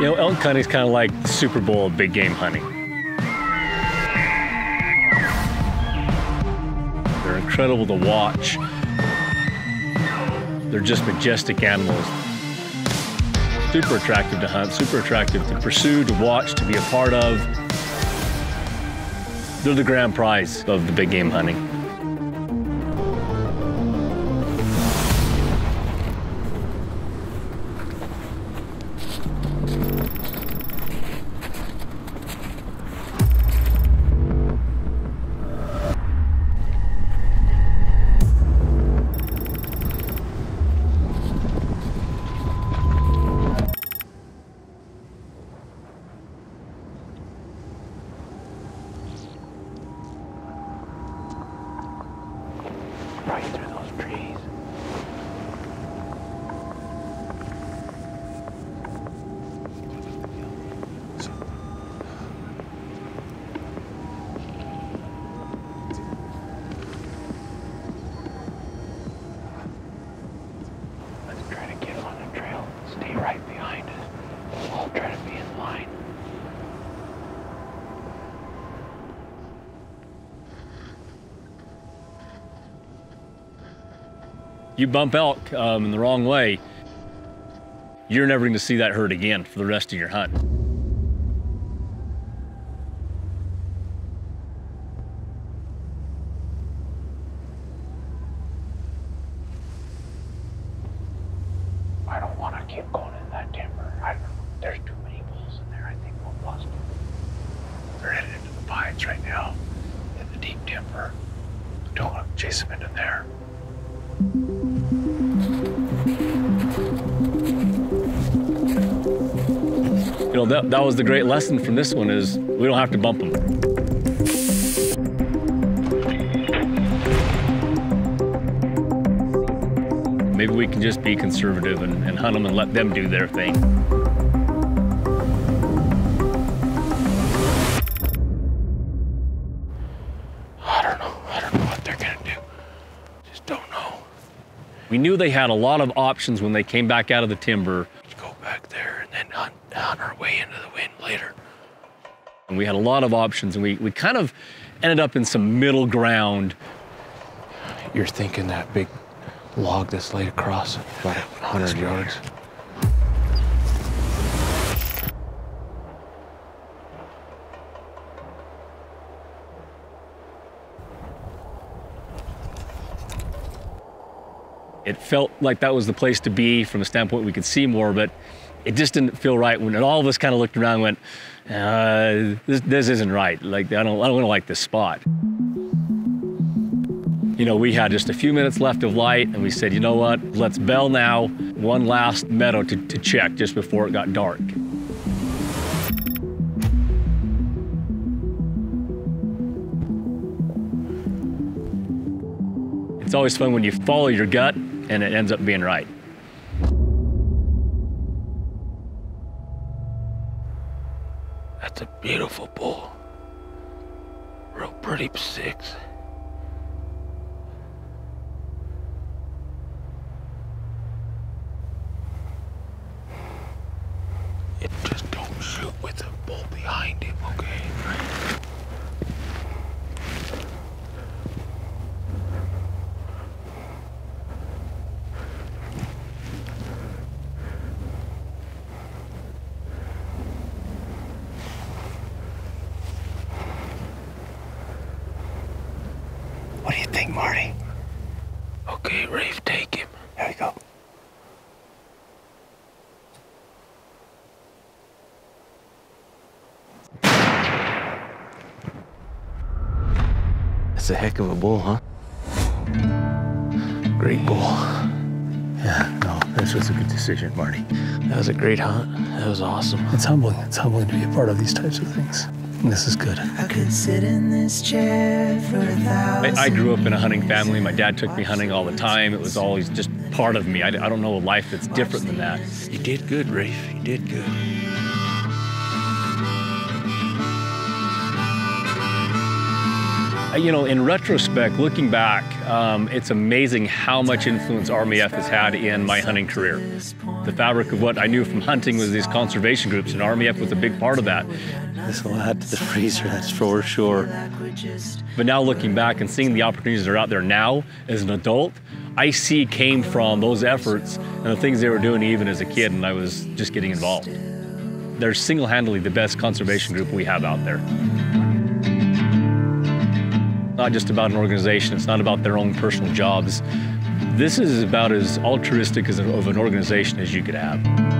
You know, elk hunting is kind of like the Super Bowl of big game hunting. They're incredible to watch. They're just majestic animals. Super attractive to hunt, super attractive to pursue, to watch, to be a part of. They're the grand prize of the big game hunting. You bump elk um, in the wrong way, you're never going to see that herd again for the rest of your hunt. I don't want to keep going in that timber. I, there's too many bulls in there. I think we'll them. They're headed into the pines right now, in the deep timber. Don't want to chase them into there. You know, that, that was the great lesson from this one is we don't have to bump them. Maybe we can just be conservative and, and hunt them and let them do their thing. I don't know. I don't know what they're gonna do. Just don't know. We knew they had a lot of options when they came back out of the timber, Let's go back there and then hunt, hunt our way into the wind later. and we had a lot of options, and we, we kind of ended up in some middle ground. You're thinking that big log that's laid across about 100 yards? It felt like that was the place to be from the standpoint we could see more, but it just didn't feel right. When all of us kind of looked around and went, uh, this, this isn't right. Like, I don't, I don't like this spot. You know, we had just a few minutes left of light, and we said, you know what? Let's bell now. One last meadow to, to check just before it got dark. It's always fun when you follow your gut and it ends up being right. That's a beautiful bull. Real pretty six. It just don't shoot with a bull behind him, okay? Marty? Okay, Rafe, take him. There we go. That's a heck of a bull, huh? Great bull. Yeah, no, this was a good decision, Marty. That was a great hunt. That was awesome. It's humbling. It's humbling to be a part of these types of things. And this is good. I could sit in this chair for a thousand. I, I grew up in a hunting family. My dad took me hunting all the time. It was always just part of me. I, I don't know a life that's different than that. You did good, Rafe. You did good. You know, in retrospect, looking back, Um, it's amazing how much influence RMEF has had in my hunting career. The fabric of what I knew from hunting was these conservation groups, and RMEF was a big part of that. This will add to the freezer, that's for sure. But now looking back and seeing the opportunities that are out there now as an adult, I see came from those efforts and the things they were doing even as a kid, and I was just getting involved. They're single-handedly the best conservation group we have out there. Not just about an organization, it's not about their own personal jobs. This is about as altruistic of an organization as you could have.